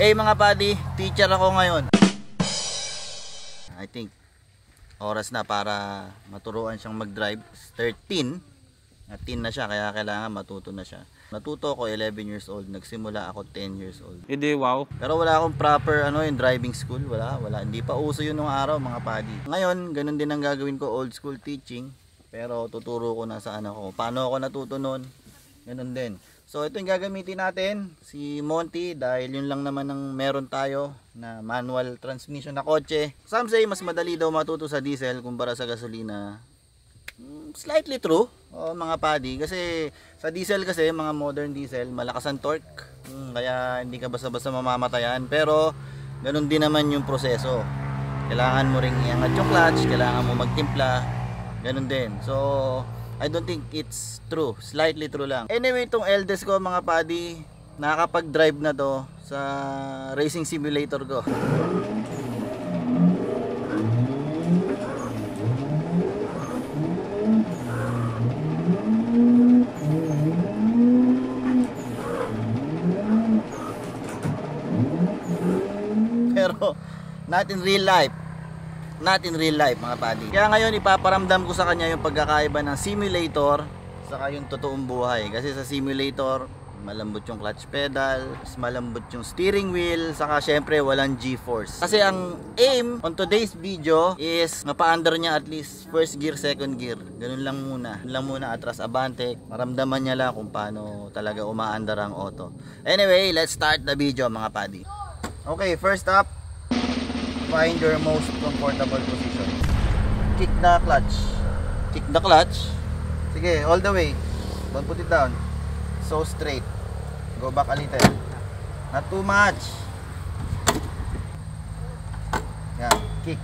Eh mga buddy, teacher ako ngayon. I think oras na para maturuan siyang mag-drive. 13. Na teen na siya kaya kailangan matuto na siya. Natuto ako 11 years old, nagsimula ako 10 years old. Hindi, wow. Pero wala akong proper ano yung driving school, wala, wala. Hindi pa uso yun nung araw mga padi. Ngayon, ganun din ang gagawin ko, old school teaching. Pero tuturo ko na sa anak ko. Paano ako natuto nun? Ganun din. So ito yung gagamitin natin, si Monty dahil yun lang naman ang meron tayo na manual transmission na kotse. Some say mas madali daw matuto sa diesel kumpara sa gasolina. Mm, Slightly true, oh, mga padi. Kasi sa diesel kasi, mga modern diesel, malakas ang torque. Mm, kaya hindi ka basta-basta mamamatayan. Pero ganun din naman yung proseso. Kailangan mo ring iangat yung clutch, kailangan mo magtimpla. Ganun din. So, I don't think it's true. Slightly true lang. Anyway, itong eldest ko mga padi, nakakapag-drive na to sa racing simulator ko. Pero, not in real life. Not in real life, mga padi. Kaya ngayon, ipaparamdam ko sa kanya yung pagkakaiba ng simulator saka yung totoong buhay. Kasi sa simulator, malambot yung clutch pedal, malambot yung steering wheel, saka syempre walang G-force. Kasi ang aim on today's video is mapa-under niya at least first gear, second gear. Ganun lang muna. Ganun lang muna atras abante. Maramdaman niya lang kung paano talaga umaandar ang auto. Anyway, let's start the video mga padi. Okay, first up, find your most comfortable position. Kick the clutch. Kick the clutch. Sige, all the way. Don't put it down. So straight. Go back a little. Not too much. Yan, kick.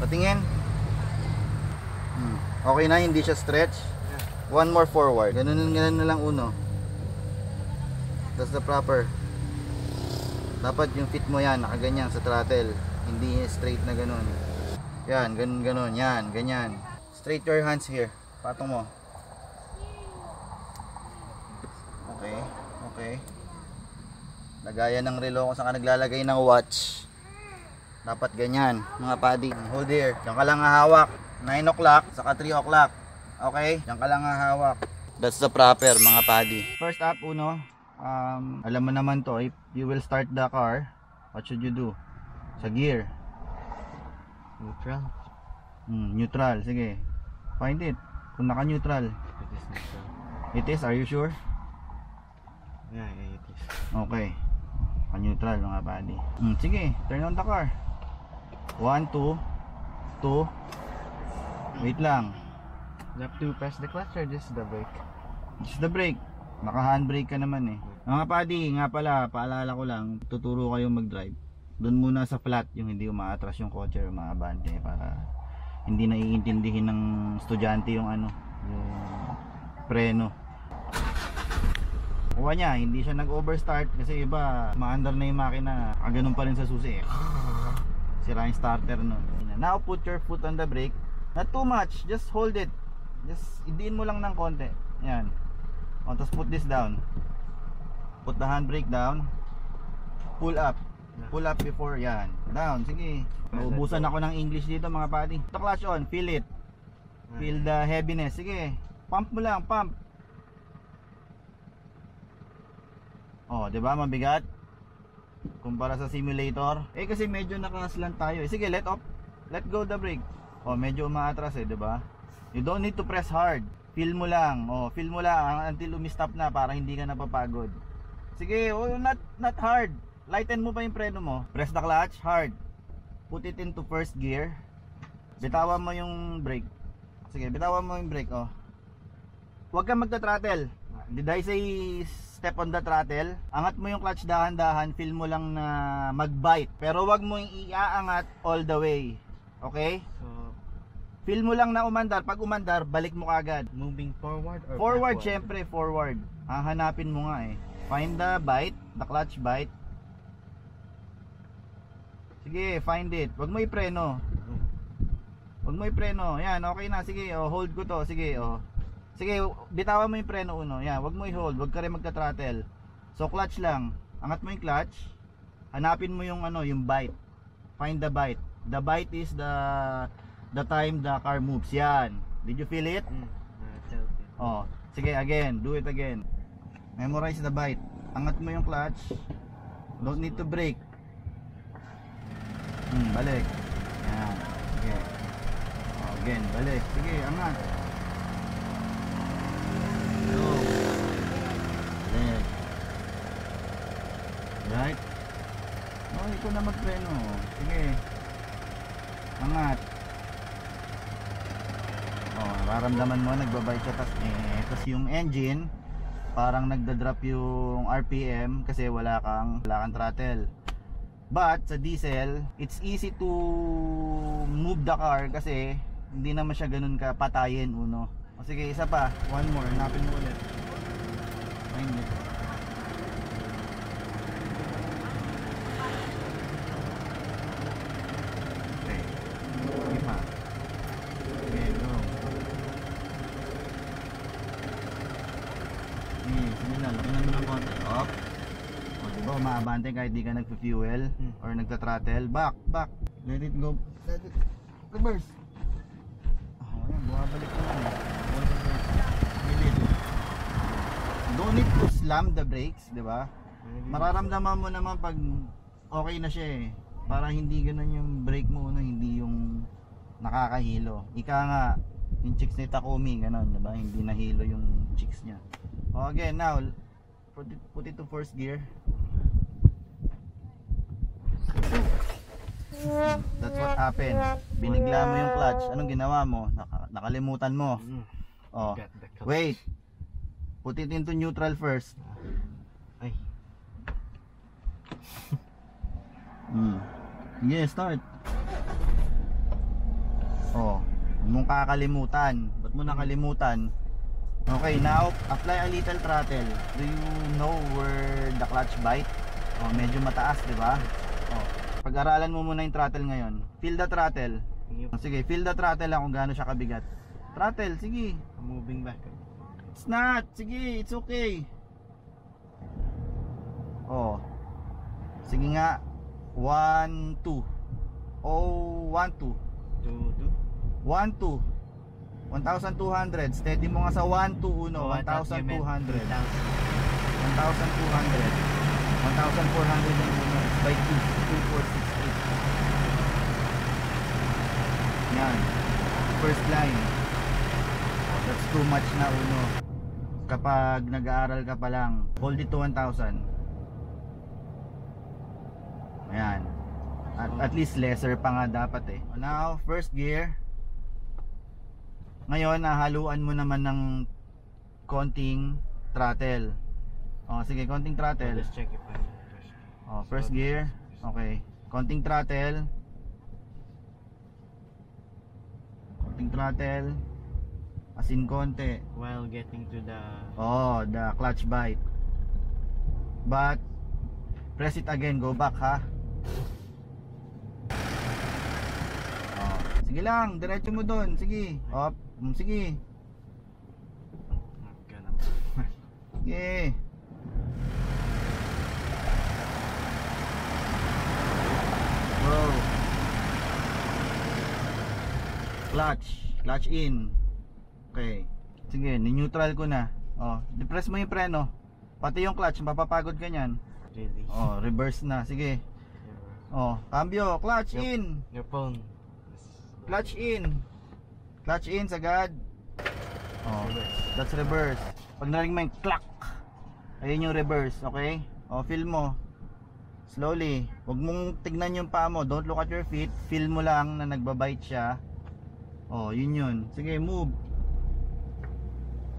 Patingin. Hmm. Okay na, hindi siya stretch. One more forward. Ganun, ganun na lang uno. That's the proper. Dapat yung fit mo yan, nakaganyan sa throttle. Hindi straight na ganun. Yan, ganun, ganun. Yan, ganyan. Straight your hands here. Patong mo. Okay, okay. Lagayan ng relo kung saan ka naglalagay ng watch. Dapat ganyan, mga padi. Hold here. Diyan ka lang hahawak. 9 o'clock, saka 3 o'clock. Okay? Diyan ka lang hahawak. That's the proper, mga padi. First up, uno. Um, alam mo naman to, if you will start the car, what should you do? Sa gear. Neutral. Hmm, neutral, sige. Find it. Kung naka-neutral. It is neutral. It is, are you sure? Yeah, yeah, it is. Okay. Naka-neutral mga buddy. Hmm, sige, turn on the car. 1, 2, 2. Wait lang. You have to press the clutch or just the brake? Just the brake. Naka-handbrake ka naman eh. Mga buddy, nga pala, paalala ko lang, tuturo kayo mag-drive. Doon muna sa flat, yung hindi umaatras yung kotse o mga abante para hindi naiintindihin ng estudyante yung ano, yung preno. Kuha niya, hindi siya nag-overstart kasi iba, maandar na yung makina, ah, ganun pa rin sa susi eh. Sira yung starter no. Now put your foot on the brake. Not too much, just hold it. Just idiin mo lang ng konti. Yan. O, tapos put this down. Put the handbrake down. Pull up. Pull up before yan. Down, sige. Naubusan ako ng English dito mga buddy. The clutch on, feel it. Feel the heaviness. Sige. Pump mo lang, pump. Oh, 'di ba mabigat? Kumpara sa simulator. Eh kasi medyo nakaslant tayo. Eh, sige, let off. Let go the brake. Oh, medyo umaatras eh, 'di ba? You don't need to press hard. Feel mo lang. Oh, feel mo lang until umi-stop na para hindi ka napapagod. Sige, oh, not not hard. Lighten mo pa yung preno mo. Press the clutch hard. Put it into first gear. Bitawan mo yung brake. Sige, bitawan mo yung brake, oh. Huwag kang magta-throttle. Did I say step on the throttle? Angat mo yung clutch dahan-dahan, feel mo lang na mag-bite. Pero wag mo yung iaangat all the way. Okay? So, Feel mo lang na umandar. Pag umandar, balik mo kagad. moving forward or Forward, backward? syempre, forward. Hahanapin mo nga eh. Find the bite, the clutch bite. Sige, find it. Wag mo ipreno. Wag mo ipreno. Yan, okay na. Sige, oh, hold ko to. Sige, oh. Sige, bitawan mo yung preno uno. Yan, wag mo i-hold. Wag ka rin magka-throttle. So, clutch lang. Angat mo yung clutch. Hanapin mo yung ano, yung bite. Find the bite. The bite is the the time the car moves. Yan. Did you feel it? Mm. Oh, sige again, do it again. Memorize the bite. Angat mo yung clutch. Don't need to brake. Hmm, balik. Yan. Sige. Oh, again, balik. Sige, angat. Go. Balik. Right? Oh, ikaw na magpreno. Sige. Angat. Oh, nararamdaman mo nagbabike siya tas eh tas yung engine parang nagda-drop yung RPM kasi wala kang wala kang throttle. But sa diesel, it's easy to move the car kasi hindi naman siya ganun ka patayin uno. O sige, isa pa. One more. Hanapin mo ulit. Find it. Okay. Sige pa. Okay, go. Sige, sige na. Lakinan mo ng konti. Up. O, diba, umaabante kahit di ka nagpa-fuel Hmm. or nagta-throttle. Back, back. Let it go. Let it reverse. Oh, ayan, bumabalik ko lang. Don't need to slam the brakes, di ba? Mararamdaman mo naman pag okay na siya eh. Para hindi ganun yung brake mo, no? hindi yung nakakahilo. Ika nga, yung chicks ni Takumi, ganun, di ba? Hindi nahilo yung chicks niya. O again, now, put it, put it to first gear. That's what happened. Binigla mo yung clutch. Anong ginawa mo? Naka- nakalimutan mo. Mm. Oh. Wait. Put it into neutral first. Ay. Hmm. Sige, start. Oh, huwag mong kakalimutan. Ba't mo nakalimutan? Okay, now apply a little throttle. Do you know where the clutch bite? Oh, medyo mataas, 'di ba? Pag-aralan mo muna yung throttle ngayon. Feel the throttle. Oh, Sige, feel the throttle lang kung gaano siya kabigat. Throttle, sige. I'm moving back. It's not. Sige, it's okay. Oh. Sige nga. 1 2. Oh, 1 2. Two, two. 1 2. 1,200. Steady mo nga sa 1 2 uno. Oh, I thought you meant 1,200. 1,200. 2,000. 1,400 yung by 2. 2468. Yan. First line. That's too much na uno. Kapag nag-aaral ka pa lang, hold it to 1,000. Ayan. At, at least lesser pa nga dapat eh. Now, first gear. Ngayon, nahaluan mo naman ng konting throttle. Oh, sige, konting throttle. Let's check if I first. Oh, first gear. Okay. Konting throttle. Konting throttle. As in konti. While getting to the Oh, the clutch bite. But press it again, go back ha. Oh, sige lang, diretso mo doon. Sige. Up, mm, sige. Sige. Go. Clutch. Clutch in. Okay. Sige, ni-neutral ko na. Oh, depress mo yung preno. Pati yung clutch, mapapagod ka niyan. really. Oh, reverse na. Sige. Oh, cambio. Clutch Yup. in. Your phone. Clutch in. Clutch in sagad. Oh, that's reverse. Pag narinig mo yung clack, ayun yung reverse, okay? Oh, feel mo. Slowly. Huwag mong tignan yung paa mo. Don't look at your feet. Feel mo lang na nagbabite siya. Oh, yun yun. Sige, move.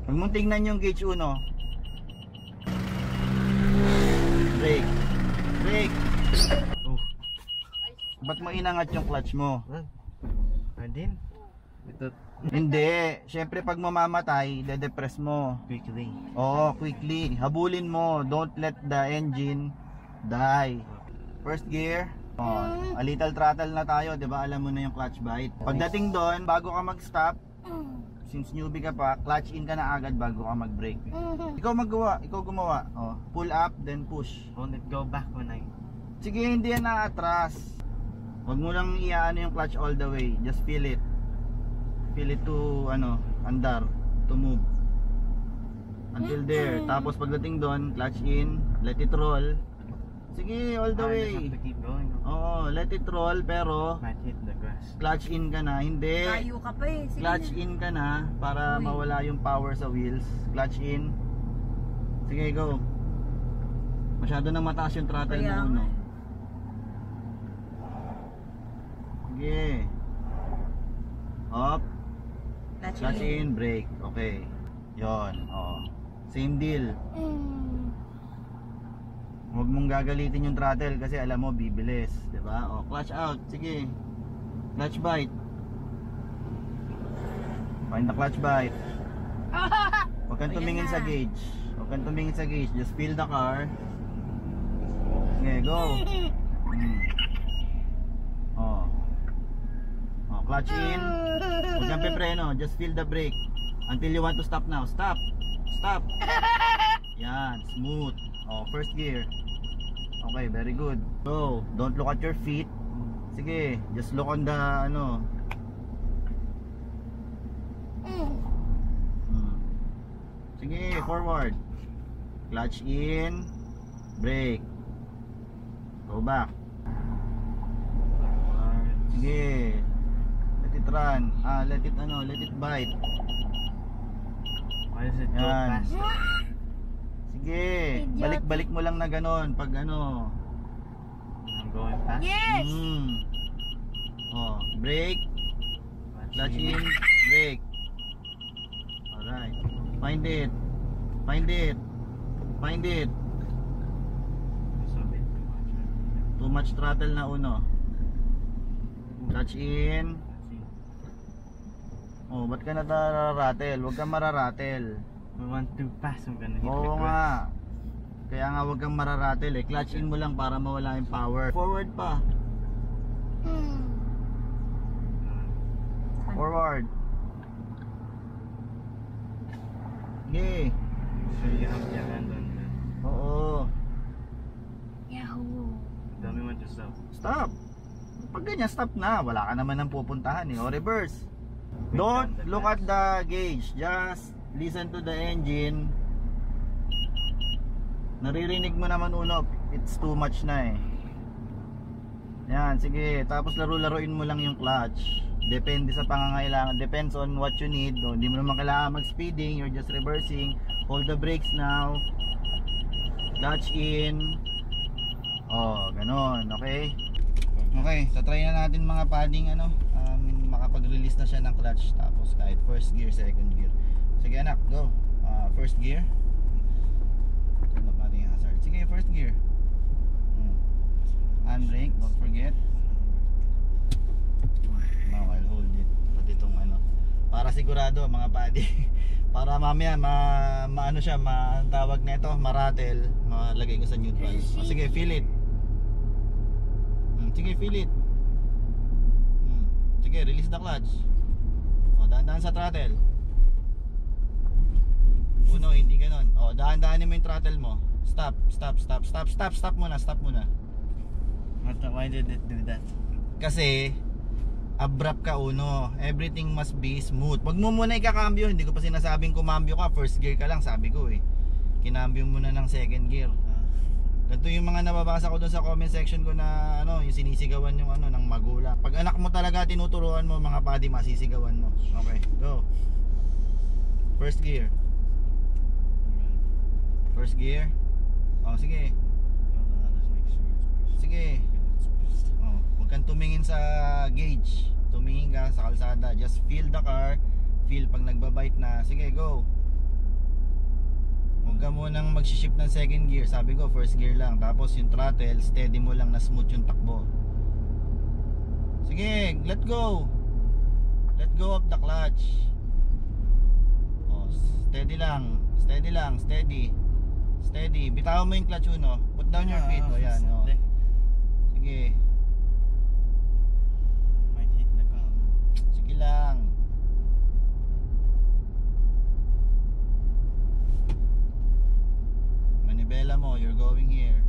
Huwag mong tignan yung gauge 1. Brake. Brake. Oh, Ba't mo inangat yung clutch mo? Without Hindi. Siyempre pag mamamatay, de-depress mo. quickly. Oo, quickly. Habulin mo. Don't let the engine die. First gear. Oh, a little throttle na tayo, 'di ba? Alam mo na yung clutch bite. Pagdating doon, bago ka mag-stop, since newbie ka pa, clutch in ka na agad bago ka mag-brake. Ikaw magawa, ikaw gumawa. Oh, pull up, then push. Won't it go back when I... Sige, hindi yan naatras. Huwag mo lang iaano yung clutch all the way. Just feel it. Feel it to, ano, andar. To move. Until there. Tapos pagdating doon, clutch in, let it roll. Sige, all the I just way. have to keep going. Oo, let it roll, pero Might hit the grass. clutch in ka na. Hindi. Layo ka pa eh. Sige Clutch na. in ka na para Uy. mawala yung power sa wheels. Clutch in. Sige, go. Masyado na mataas yung throttle Kaya mo, nga no? eh. Sige. Up. Clutch Clutch in. in, brake. Okay. Yon. Oh. Same deal. Huwag mong gagalitin yung throttle kasi alam mo bibilis, 'di ba? Oh, clutch out. Sige. Clutch bite. Find the clutch bite. Huwag kang tumingin sa gauge. Huwag kang tumingin sa gauge. Just feel the car. Okay, go. Mm. Oh. Oh, clutch in. Huwag kang pepreno. Just feel the brake. Until you want to stop now. Stop. Stop. Yan. Smooth. Oh, first gear. Okay, very good. Go. Don't look at your feet. Sige. Just look on the ano. Hmm. Sige, forward. Clutch in. Brake. Go back. Sige. Let it run. Ah, let it ano, let it bite. Why does it go Yan. Sige. Balik-balik mo lang na ganon pag ano. I'm going fast. Yes! Hmm. Oh, brake, clutch in, brake. Alright. Find it. Find it. Find it. Too much. Throttle na uno. Clutch in. Oh, ba't ka natararattle? Huwag kang mararatel. We went too fast. I'm gonna hit the Oo grass. nga. Kaya nga huwag kang mararatel eh. Clutch in mo lang para mawala yung power. Forward pa. Forward. Sige. So you have your hand on. Oo. Yahoo! Tell me when to stop. Stop. Pag ganyan, stop na. Wala ka naman ng pupuntahan eh. O reverse. Don't look at the gauge. Just listen to the engine. Naririnig mo naman uno. It's too much na eh. Yan, sige. Tapos laro-laruin mo lang yung clutch. Depende sa pangangailangan. Depends on what you need. O, hindi mo naman kailangan mag-speeding. You're just reversing. Hold the brakes now. Clutch in. Oh, ganon. Okay? Okay, so try na natin mga padding ano, um, makapag-release na siya ng clutch tapos kahit first gear, second gear. Sige anak, go. Ah, first gear. Turn up natin yung hazard. Sige, first gear. Hmm. Handbrake, don't forget. Now I'll hold it. Pati itong ano. Para sigurado mga paddy. Para mamaya ma, maano siya, ma tawag nito, maratel, malagay ko sa neutral. O, sige, feel it. Hmm, sige, feel it. Hmm. Sige, release the clutch. O, dahan-dahan sa throttle. Uno, hindi ganon. O, dahan-dahanin mo yung throttle mo. Stop, stop, stop, stop, stop, stop muna, stop muna. What why did it do that? Kasi abrupt ka uno. Everything must be smooth. Pag mo muna ikakambyo, hindi ko pa sinasabing kumambyo ka, first gear ka lang, sabi ko eh. Kinambyo mo na ng second gear. Ganito yung mga nababasa ko doon sa comment section ko na ano, yung sinisigawan yung ano ng magulang. Pag anak mo talaga tinuturuan mo mga padi masisigawan mo. Okay, go. First gear. First gear. Oh, sige. Sige. Oh, huwag kang tumingin sa gauge. Tumingin ka sa kalsada. Just feel the car. Feel pag nagbabite na. Sige, go. Huwag ka munang mag-shift ng second gear. Sabi ko, first gear lang. Tapos yung throttle, steady mo lang na smooth yung takbo. Sige, let go. Let go of the clutch. Oh, steady lang. Steady lang, steady. Steady. Bitawan mo yung clutch uno. Put down your ah, feet. O yan. O. Sige. Might hit the car. Sige lang. Manibela mo. You're going here.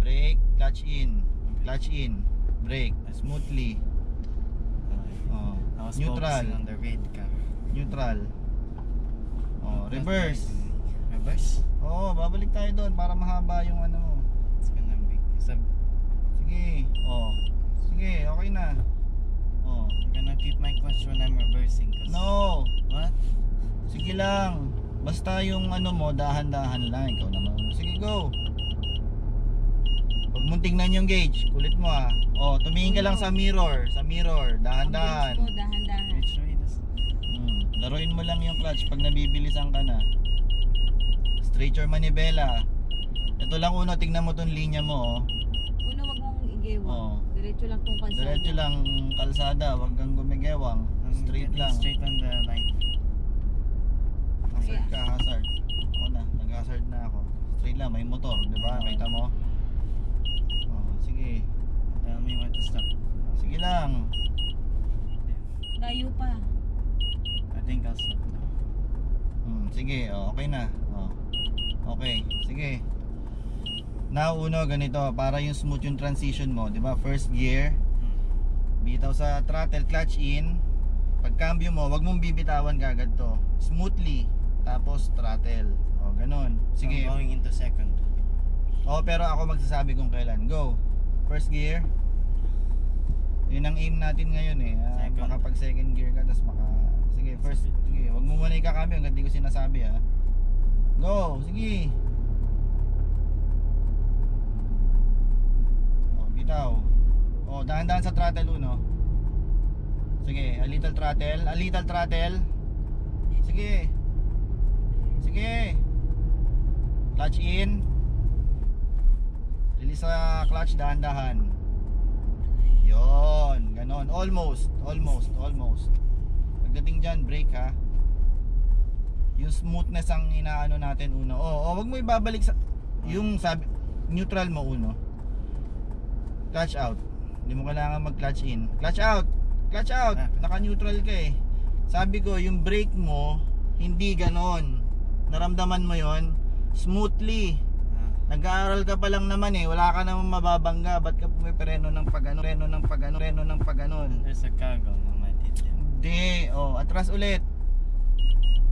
Brake, clutch in, clutch in, brake, smoothly. Oh. Was Neutral. focusing on the red car. Neutral. Oh, reverse. Reverse? Oo, babalik tayo doon para mahaba yung ano mo. It's gonna be. A, Sige. Oh. Sige, okay na. Oh. I'm gonna keep my clutch when I'm reversing. Cause No. What? Sige lang. Basta yung ano mo, dahan-dahan lang. Ikaw naman. Sige, go. Huwag mong tingnan yung gauge. Kulit mo ah. Oh, tumingin ka lang sa mirror. Sa mirror. Dahan-dahan. dahan-dahan. Laruin mo lang yung clutch pag nabibilisan ka na. Straight your manibela. Ito lang uno, tingnan mo tong linya mo. Oh. Una, wag mong igewang. Oo. Diretso lang tong kalsada. Diretso lang kalsada, wag kang gumigewang. Straight lang. Straight on the line. Hazard ka, hazard. Ako na, nag-hazard na ako. Straight lang, may motor, di ba? Kita mo? Oh, sige. Tell me when to stop. Sige lang. Layo pa. I'll stop now. Hmm, sige, oh, okay na. Oh. Okay, sige. Now, uno, ganito, para yung smooth yung transition mo, di ba? First gear, bitaw sa throttle, clutch in. Pag cambio mo, wag mong bibitawan kagad to. Smoothly, tapos throttle. O, ganun. Sige. I'm going into second. Oh, pero ako magsasabi kung kailan. Go. First gear. Yun ang aim natin ngayon eh. Ah, Second. makapag second gear ka tapos maka Sige, first. Sige, wag mo muna ikakami hanggang di ko sinasabi ah. Go, sige. Oh, bitaw. Oh, dahan-dahan sa throttle uno. Sige, a little throttle, a little throttle. Sige. Sige. Clutch in. Release sa clutch dahan-dahan. Yon, ganon. Almost, almost, almost. Pagdating dyan, brake ha. Yung smoothness ang inaano natin uno. Oh, oh, wag mo ibabalik sa yung sabi neutral mo uno. Clutch out. Hindi mo kailangan mag-clutch in. Clutch out. Clutch out. Ah. Naka-neutral ka eh. Sabi ko, yung brake mo hindi ganon. Naramdaman mo 'yon smoothly. Ah, Nag-aaral ka pa lang naman eh, wala ka namang mababangga, ba't ka pumipreno ng pagano, preno ng pagano, preno ng paganon? there's a car Hindi, oh, atras ulit.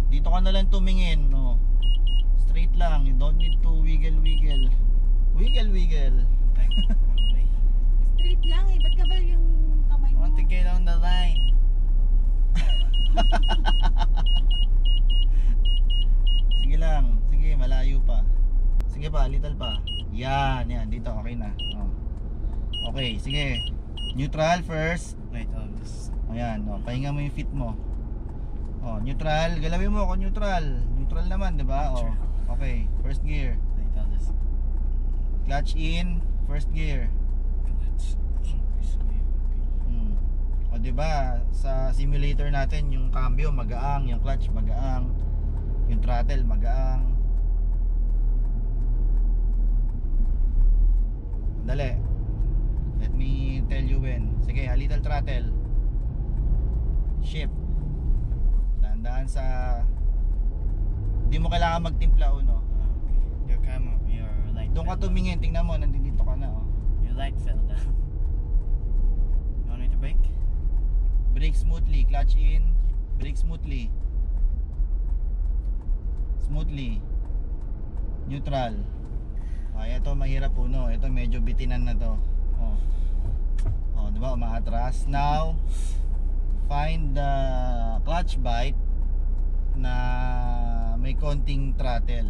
Dito ka na lang tumingin, oh. Straight lang, you don't need to wiggle wiggle. Wiggle wiggle. Straight lang eh. Ba't ka ba yung kamay I mo? want to get on the line. Sige lang, sige, malayo pa. Sige pa, little pa. Yan, yan, dito okay na. Oh. Okay, sige. Neutral first. Wait. Ayan, oh, pahinga mo yung feet mo. Oh, neutral. Galawin mo ako neutral. Neutral naman, 'di ba? Oh. Okay, first gear. Oh. Clutch in, first gear. Hmm. O 'di ba, sa simulator natin yung cambio magaang, yung clutch magaang, yung throttle magaang. Dali. Let me tell you when. Sige, a little throttle. Shift. Dahan-dahan sa Di mo kailangan magtimpla uno. Ah, okay. Your camera, your light. Doon ka tumingin, tingnan mo, nandito ka na oh. Your light fell down. You want me to brake? Brake smoothly, clutch in, brake smoothly. Smoothly. Neutral. Ay, ito mahirap puno. Ito medyo bitinan na to. Oh. Oh, 'di ba? Umaatras. Now, find the clutch bite na may konting throttle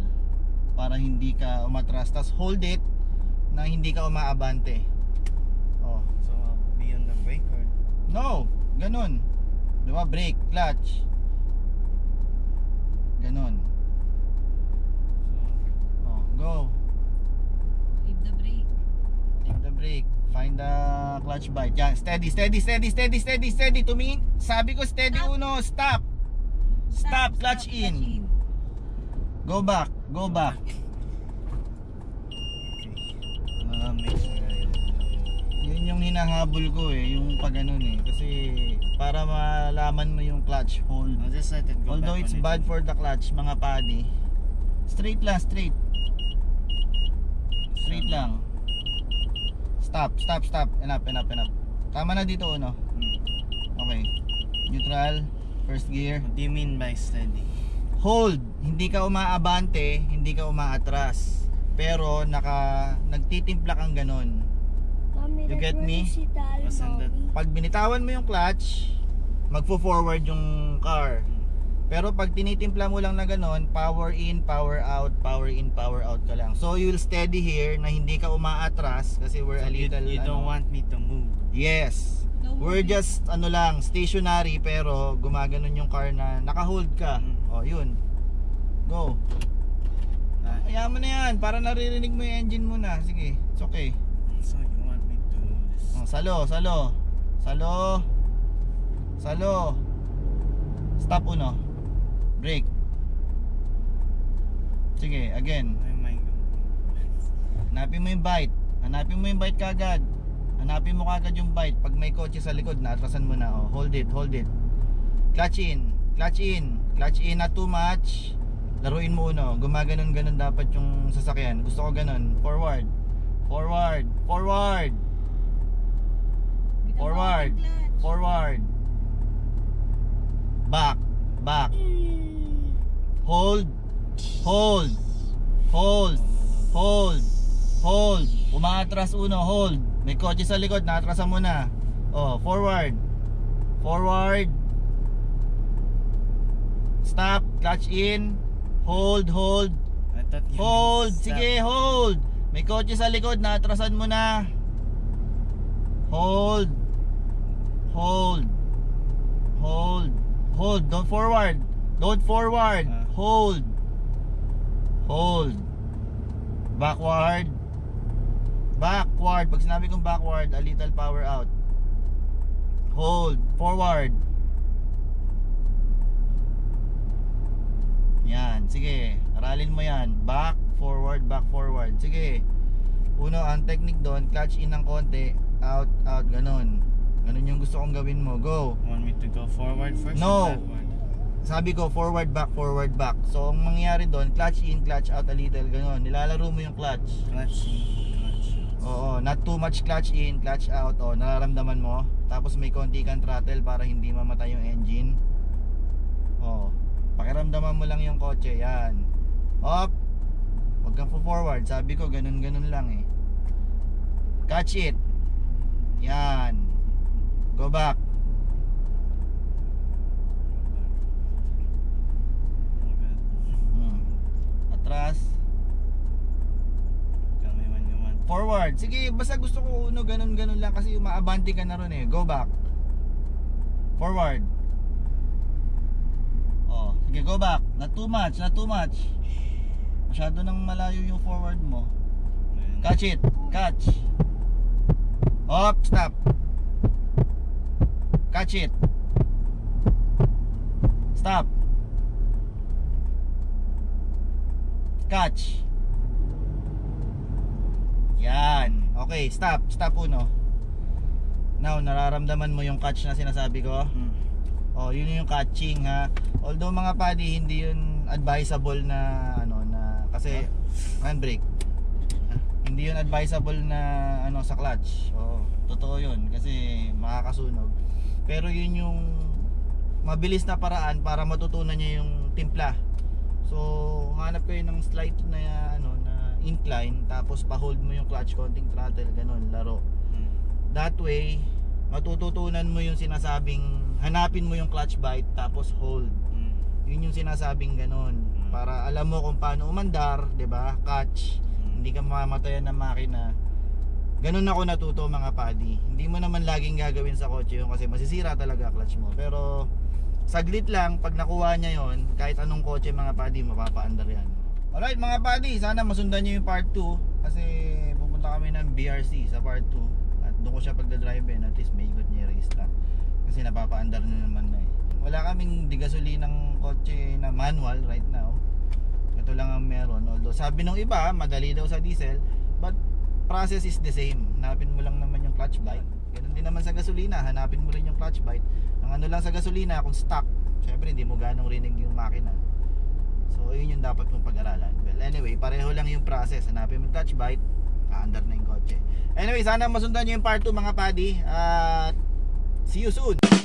para hindi ka umatras. Tapos hold it na hindi ka umaabante. Oh. So be on the brake or No, ganun. 'Di ba? Brake, clutch. Ganun. so Oh, go. Leave the brake. Take the brake. Find the clutch bite. Yan, steady, steady, steady, steady, steady, steady. Tumingin. Sabi ko steady Stop. uno, stop. Stop, clutch in. Go back, go back. okay. Make sure I Yun yung hinahabol ko eh, yung pag ganun eh. Kasi para malaman mo yung clutch hold. I'll just let it go Although it's bad for the clutch, mga paddy. Straight lang, straight. Straight lang. Stop, stop, stop. Enough, enough, enough. Tama na dito. Hmm. Okay. Neutral. First gear. What do you mean by steady? Hold. Hindi ka umaabante, hindi ka umaatras. Pero naka nagtitimpla kang ganon. You get me? Pag binitawan mo yung clutch, magfo-forward yung car. Pero pag tinitimpla mo lang na ganon, power in, power out, power in, power out ka lang. So you'll steady here na hindi ka umaatras kasi we're a you, little you don't ano, want me to move? Yes. No We're moving. just ano lang, stationary pero gumaganon yung car na naka-hold ka. Mm. Oh, yun. Go. Ah, Hayaan mo na yan para naririnig mo yung engine muna. Sige, it's okay. so you want me to this? Oh, salo, salo. Salo. Salo. Stop uno. Brake. Sige, again. Hanapin mo yung bite. Hanapin mo yung bite kagad. Hanapin mo kagad yung bite. Pag may kotse sa likod, naatrasan mo na. Oh, hold it, hold it. Clutch in. Clutch in. Clutch in, not too much. Laruin mo uno. Gumaganon-ganon dapat yung sasakyan. Gusto ko ganon. Forward. Forward. Forward. Forward. Forward. Back. Back. Hold. Hold. Hold. Hold. Hold. Umaatras uno. Hold. May kotse sa likod. Naatrasan mo na. Oh, forward. Forward. Stop. Clutch in. Hold. Hold. Hold. Sige, hold. May kotse sa likod. Naatrasan mo na. Hold. Hold. Hold. Hold. Don't forward. Don't forward. Hold. Hold. Backward. Backward. Pag sinabi kong backward, a little power out. Hold. Forward. Yan. Sige. Aralin mo yan. Back, forward, back, forward. Sige. Uno, ang technique doon, clutch in ng konti, out, out, ganun. Ganun yung gusto kong gawin mo. Go. Want me to go forward first No. or backward? Sabi ko, forward, back, forward, back. So, ang mangyayari doon, clutch in, clutch out a little, ganun. Nilalaro mo yung clutch. Clutch in, clutch. Oo, not too much clutch in, clutch out. O, nararamdaman mo. Tapos may konti kang throttle para hindi mamatay yung engine. O, pakiramdaman mo lang yung kotse. Yan. Up. Huwag kang forward. Sabi ko, ganun-ganun lang eh. Catch it. Yan. Go back. Oh god. Hmm. Atras. When you want. Forward. Sige, basta gusto ko uno, ganun-ganun lang kasi umaabante ka na ron eh. Go back. Forward. Oh, sige, go back. Not too much, not too much. Masyado nang malayo yung forward mo. Catch it. Catch. Up, stop. Catch it. Stop. Catch. Yan. Okay, stop. Stop uno. Now, nararamdaman mo yung catch na sinasabi ko? Hmm. Oh, yun yung catching ha. Although mga buddy, hindi yun advisable na ano na kasi handbrake. Hindi yun advisable na ano sa clutch. Oo, totoo yun kasi makakasunog. Pero yun yung mabilis na paraan para matutunan niya yung timpla. So, hanap kayo ng slight na ano na incline tapos pa-hold mo yung clutch konting throttle ganun, laro. Hmm. That way, matututunan mo yung sinasabing hanapin mo yung clutch bite tapos hold. Hmm. Yun yung sinasabing ganun. Para alam mo kung paano umandar, 'di ba? Catch. Hindi ka mamatayan ng makina. Ganun ako natuto mga padi. Hindi mo naman laging gagawin sa kotse yun kasi masisira talaga clutch mo. Pero saglit lang pag nakuha niya yon, kahit anong kotse mga padi mapapaandar yan. Alright mga padi, sana masundan niyo yung part 2 kasi pupunta kami ng BRC sa part 2 at doon ko siya pagdadrive in at least may ikot niya race track kasi napapaandar na naman na eh. Wala kaming digasoli ng kotse na manual right now. Ito lang ang meron. Although sabi nung iba, madali daw sa diesel, but process is the same. Hanapin mo lang naman yung clutch bite. Ganun din naman sa gasolina, hanapin mo rin yung clutch bite. Ano lang sa gasolina, kung stock, syempre hindi mo ganong rinig yung makina. So, yun yung dapat mong pag-aralan. Well, anyway, pareho lang yung process. Hanapin mo yung clutch bite, aandar na yung kotse. Anyway, sana masundan nyo yung part 2 mga buddy. At see you soon!